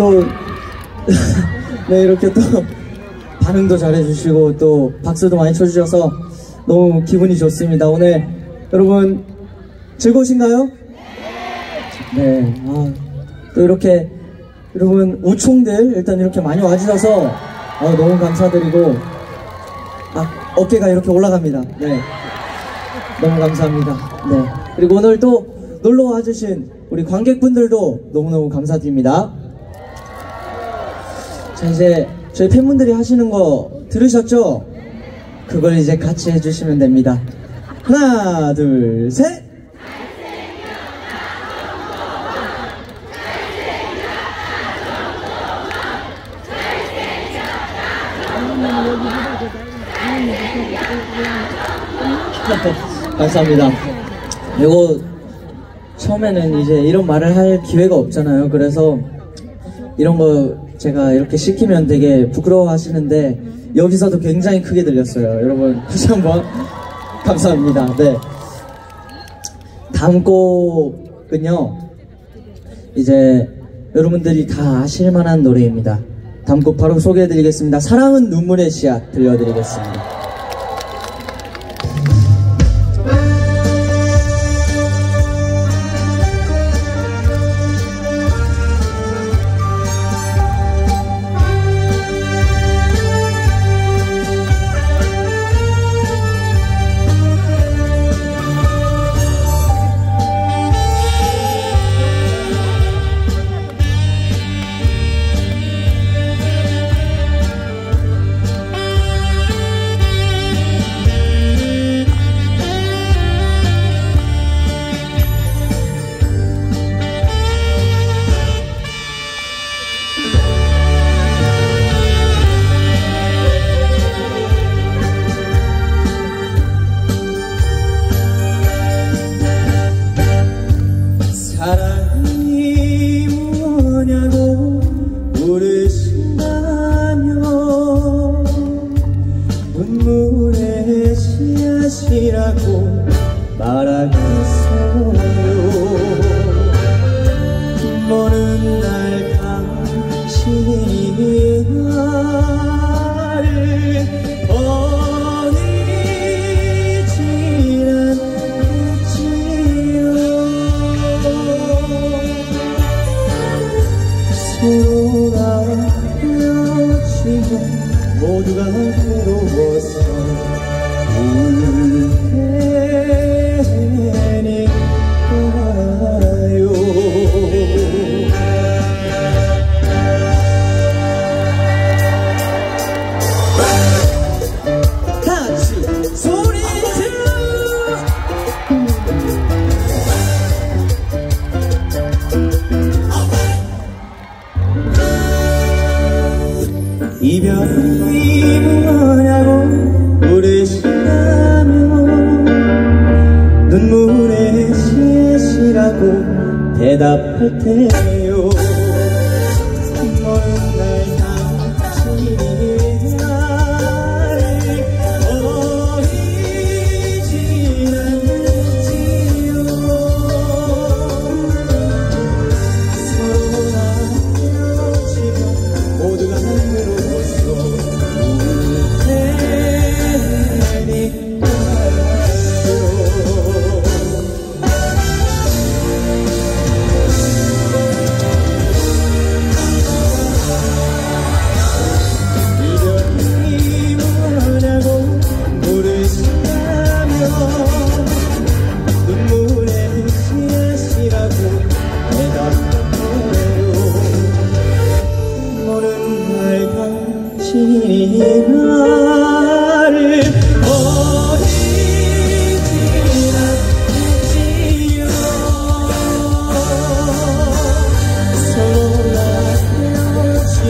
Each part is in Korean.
또, 네, 이렇게 또 반응도 잘해주시고 또 박수도 많이 쳐주셔서 너무 기분이 좋습니다. 오늘 여러분 즐거우신가요? 네, 아, 또 이렇게 여러분 우총들 일단 이렇게 많이 와주셔서 아, 너무 감사드리고 아, 어깨가 이렇게 올라갑니다. 네. 너무 감사합니다. 네. 그리고 오늘 또 놀러 와주신 우리 관객분들도 너무너무 감사드립니다. 자, 이제 저희 팬분들이 하시는 거 들으셨죠? 그걸 이제 같이 해주시면 됩니다. 하나, 둘, 셋! 감사합니다. 이거 처음에는 이제 이런 말을 할 기회가 없잖아요. 그래서 이런 거 제가 이렇게 시키면 되게 부끄러워 하시는데 여기서도 굉장히 크게 들렸어요. 여러분 다시 한번 감사합니다. 네. 다음 곡은요. 이제 여러분들이 다 아실 만한 노래입니다. 다음 곡 바로 소개해드리겠습니다. 사랑은 눈물의 씨앗 들려드리겠습니다. 눈물의 씨앗이라고 말하겠어요. 모는 모두가 괴로워서 울테 이별이 뭐냐고 물으신다면 눈물의 씨앗이라고 대답할 테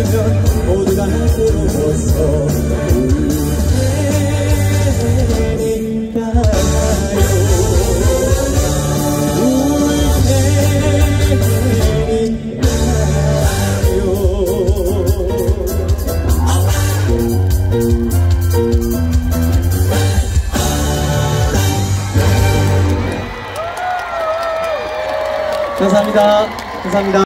헤어지면 모두가 괴로워서 감사합니다. 감사합니다.